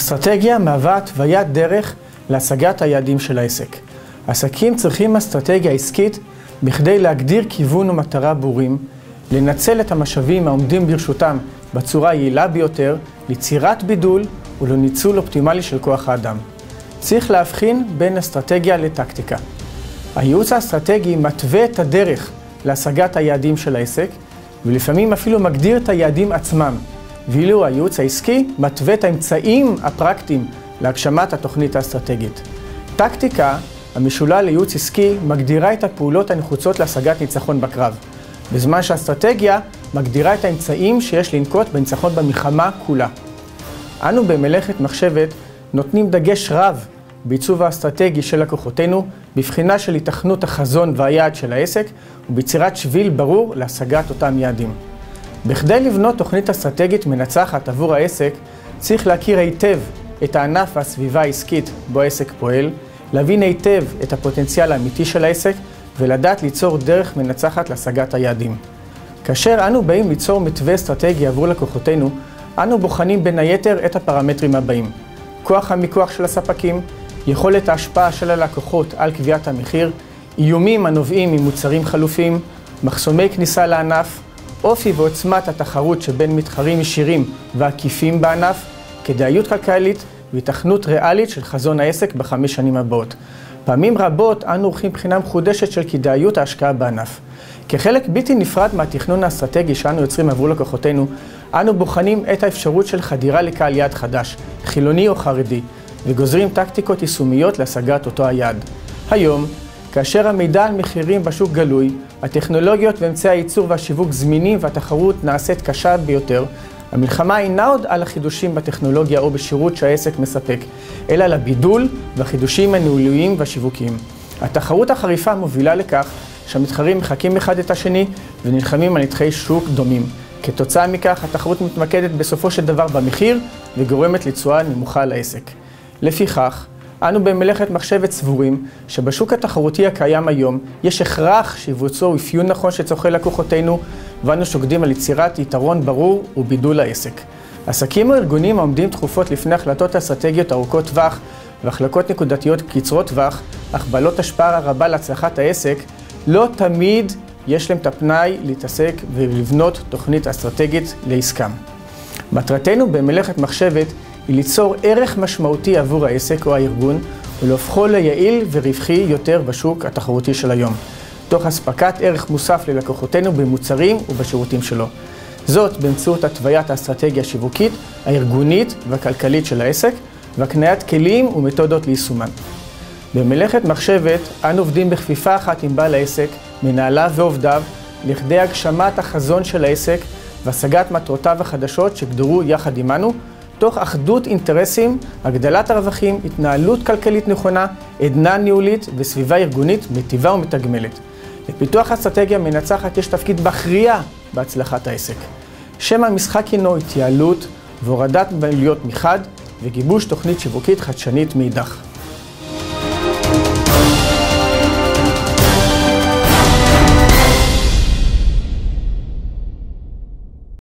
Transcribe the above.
אסטרטגיה מהווה התוויית דרך להשגת היעדים של העסק. עסקים צריכים אסטרטגיה עסקית בכדי להגדיר כיוון ומטרה ברורים, לנצל את המשאבים העומדים ברשותם בצורה היעילה ביותר, ליצירת בידול ולניצול אופטימלי של כוח האדם. צריך להבחין בין אסטרטגיה לטקטיקה. הייעוץ האסטרטגי מתווה את הדרך להשגת היעדים של העסק, ולפעמים אפילו מגדיר את היעדים עצמם, ואילו הייעוץ העסקי מתווה את האמצעים הפרקטיים להגשמת התוכנית האסטרטגית. טקטיקה, המשולה לייעוץ עסקי, מגדירה את הפעולות הנחוצות להשגת ניצחון בקרב, בזמן שהאסטרטגיה מגדירה את האמצעים שיש לנקוט בניצחון במלחמה כולה. אנו במלאכת מחשבת נותנים דגש רב בעיצוב האסטרטגי של לקוחותינו, בבחינה של התכנות החזון והיעד של העסק, וביצירת שביל ברור להשגת אותם יעדים. בכדי לבנות תוכנית אסטרטגית מנצחת עבור העסק, צריך להכיר היטב את הענף והסביבה העסקית בו העסק פועל, להבין היטב את הפוטנציאל האמיתי של העסק, ולדעת ליצור דרך מנצחת להשגת היעדים. כאשר אנו באים ליצור מתווה אסטרטגי עבור לקוחותינו, אנו בוחנים בין היתר את הפרמטרים הבאים: כוח המיקוח של הספקים, יכולת ההשפעה של הלקוחות על קביעת המחיר, איומים הנובעים ממוצרים חלופים, מחסומי כניסה לענף, אופי ועוצמת התחרות שבין מתחרים ישירים ועקיפים בענף, כדאיות כלכלית והתכנות ריאלית של חזון העסק בחמש שנים הבאות. פעמים רבות אנו עורכים בחינה מחודשת של כדאיות ההשקעה בענף. כחלק בלתי נפרד מהתכנון האסטרטגי שאנו יוצרים עבור לקוחותינו, אנו בוחנים את האפשרות של חדירה לקהל יעד חדש, חילוני או חרדי, וגוזרים טקטיקות יישומיות להשגת אותו היעד. היום, כאשר המידע על מחירים בשוק גלוי, הטכנולוגיות ואמצעי הייצור והשיווק זמינים והתחרות נעשית קשה ביותר, המלחמה אינה עוד על החידושים בטכנולוגיה או בשירות שהעסק מספק, אלא על הבידול והחידושים הניהוליים והשיווקיים. התחרות החריפה מובילה לכך שהמתחרים מחקים אחד את השני ונלחמים על נתחי שוק דומים. כתוצאה מכך, התחרות מתמקדת בסופו של דבר במחיר וגורמת לתשואה נמוכה לעסק. לפיכך, אנו במלאכת מחשבת סבורים שבשוק התחרותי הקיים היום יש הכרח שיבוצעו אפיון נכון של צורכי לקוחותינו ואנו שוקדים על יצירת יתרון ברור ובידול העסק. עסקים או ארגונים העומדים תכופות לפני החלטות אסטרטגיות ארוכות טווח והחלקות נקודתיות קצרות טווח, אך בעלות השפעה רבה להצלחת העסק, לא תמיד יש להם את הפנאי להתעסק ולבנות תוכנית אסטרטגית לעסקם. מטרתנו במלאכת מחשבת היא ליצור ערך משמעותי עבור העסק או הארגון ולהופכו ליעיל ורווחי יותר בשוק התחרותי של היום, תוך אספקת ערך מוסף ללקוחותינו במוצרים ובשירותים שלו. זאת באמצעות התוויית האסטרטגיה השיווקית, הארגונית והכלכלית של העסק, והקניית כלים ומתודות ליישומן. במלאכת מחשבת אנו עובדים בכפיפה אחת עם בעל העסק, מנהליו ועובדיו, לכדי הגשמת החזון של העסק והשגת מטרותיו החדשות שגדרו יחד עמנו, תוך אחדות אינטרסים, הגדלת הרווחים, התנהלות כלכלית נכונה, עדנה ניהולית וסביבה ארגונית מטיבה ומתגמלת. לפיתוח אסטרטגיה מנצחת יש תפקיד מכריע בהצלחת העסק. שם המשחק הינו התייעלות והורדת בעלויות מחד וגיבוש תוכנית שיווקית חדשנית מאידך.